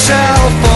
myself